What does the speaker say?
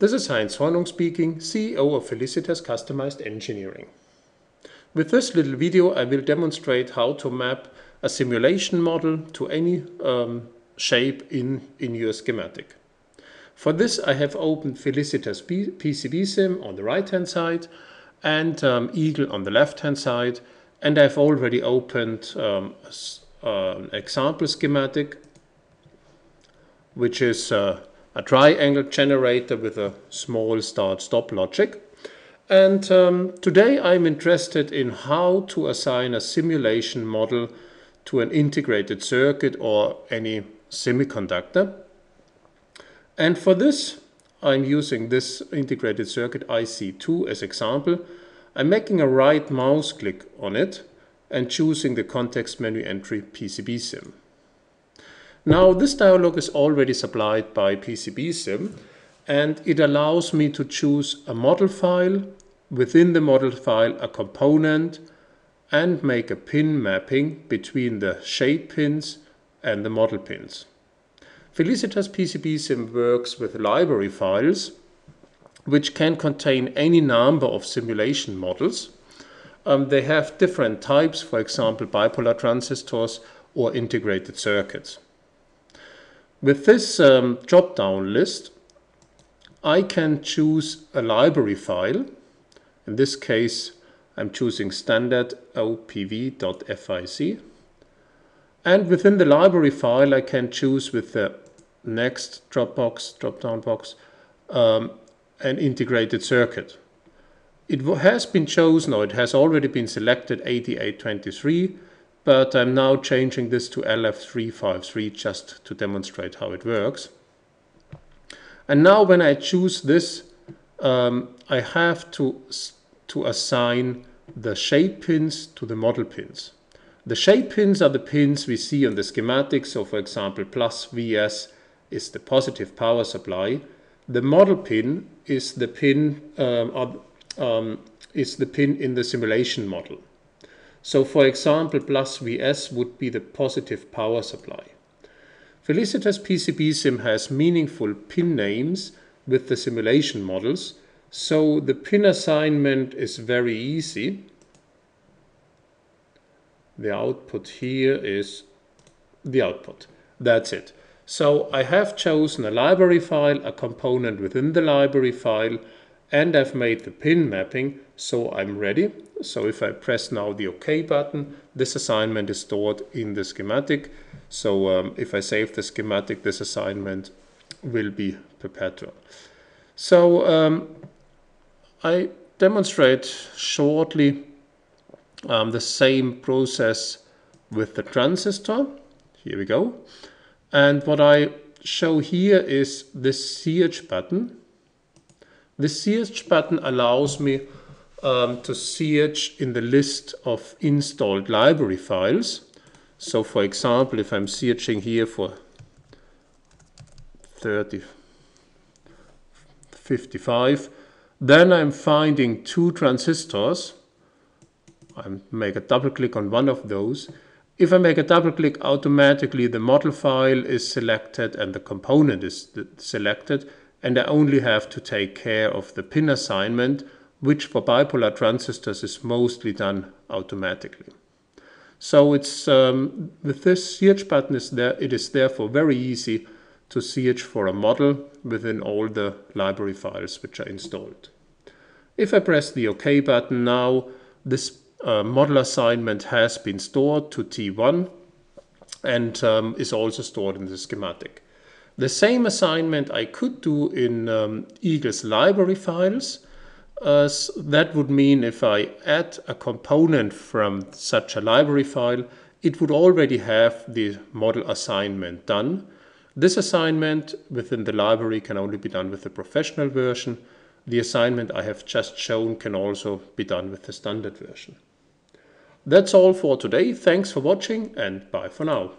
This is Heinz Hornung speaking, CEO of Felicitas Customized Engineering. With this little video I will demonstrate how to map a simulation model to any um, shape in, in your schematic. For this I have opened Felicitas PCB Sim on the right hand side and um, Eagle on the left hand side and I've already opened um, an example schematic which is uh, a triangle generator with a small start-stop logic. And um, today I'm interested in how to assign a simulation model to an integrated circuit or any semiconductor. And for this, I'm using this integrated circuit IC2 as example. I'm making a right mouse click on it and choosing the context menu entry PCB sim. Now this dialog is already supplied by PCBSim and it allows me to choose a model file, within the model file a component and make a pin mapping between the shape pins and the model pins. Felicitas PCBSim works with library files which can contain any number of simulation models. Um, they have different types, for example bipolar transistors or integrated circuits. With this um, drop-down list, I can choose a library file. In this case, I'm choosing standard opv.fic. And within the library file, I can choose with the next drop box, drop-down box, um, an integrated circuit. It has been chosen, or it has already been selected 8823 but I'm now changing this to LF353 just to demonstrate how it works. And now when I choose this, um, I have to, to assign the shape pins to the model pins. The shape pins are the pins we see on the schematic. So for example, plus VS is the positive power supply. The model pin is the pin um, um, is the pin in the simulation model. So for example, plus Vs would be the positive power supply. Felicitas PCB sim has meaningful pin names with the simulation models, so the pin assignment is very easy. The output here is the output. That's it. So I have chosen a library file, a component within the library file, and I've made the pin mapping so I'm ready. So if I press now the OK button, this assignment is stored in the schematic. So um, if I save the schematic, this assignment will be perpetual. So um, I demonstrate shortly um, the same process with the transistor. Here we go. And what I show here is this CH button. The CH button allows me um, to ch in the list of installed library files. So for example, if I'm searching here for 30, 55, then I'm finding two transistors. I make a double click on one of those. If I make a double click, automatically the model file is selected and the component is selected. And I only have to take care of the pin assignment which for bipolar transistors is mostly done automatically. So it's um, with this CH button is there, it is therefore very easy to CH for a model within all the library files which are installed. If I press the OK button now, this uh, model assignment has been stored to T1 and um, is also stored in the schematic. The same assignment I could do in um, Eagle's library files, uh, that would mean if I add a component from such a library file, it would already have the model assignment done. This assignment within the library can only be done with the professional version. The assignment I have just shown can also be done with the standard version. That's all for today. Thanks for watching and bye for now.